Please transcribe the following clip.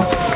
Oh.